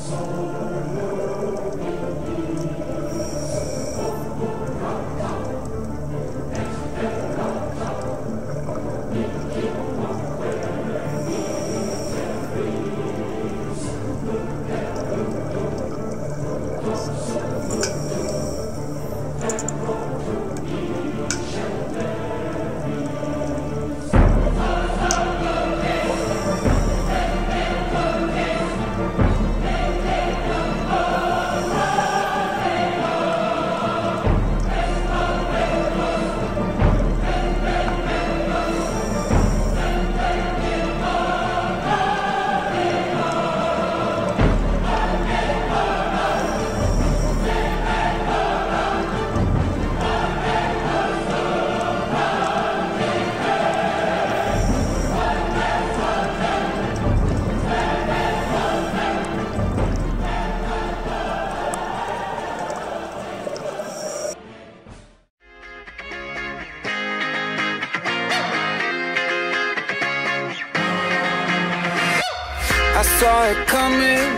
soul. I saw it coming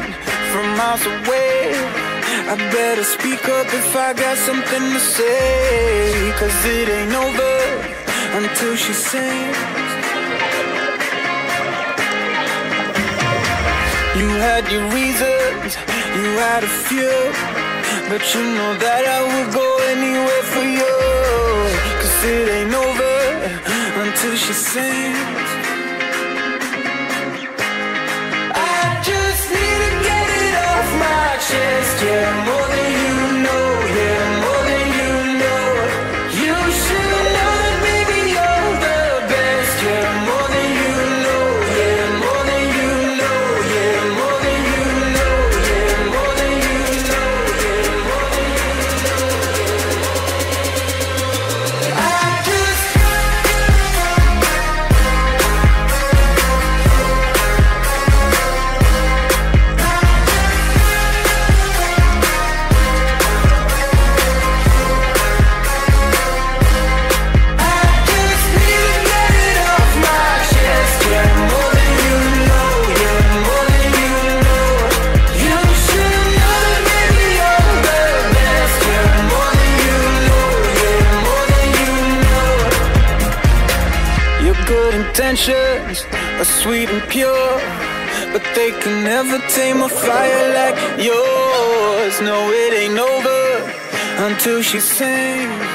from miles away. I better speak up if I got something to say Cause it ain't over until she sings. You had your reasons, you had a few But you know that I would go anywhere for you Cause it ain't over until she sings. Yeah. Intentions are sweet and pure, but they can never tame a fire like yours. No, it ain't over until she sings.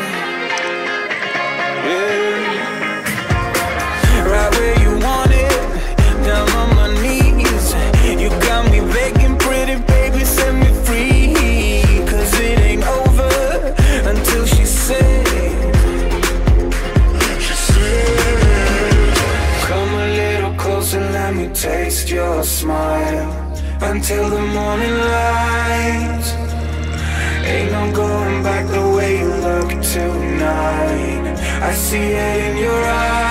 I see it in your eyes.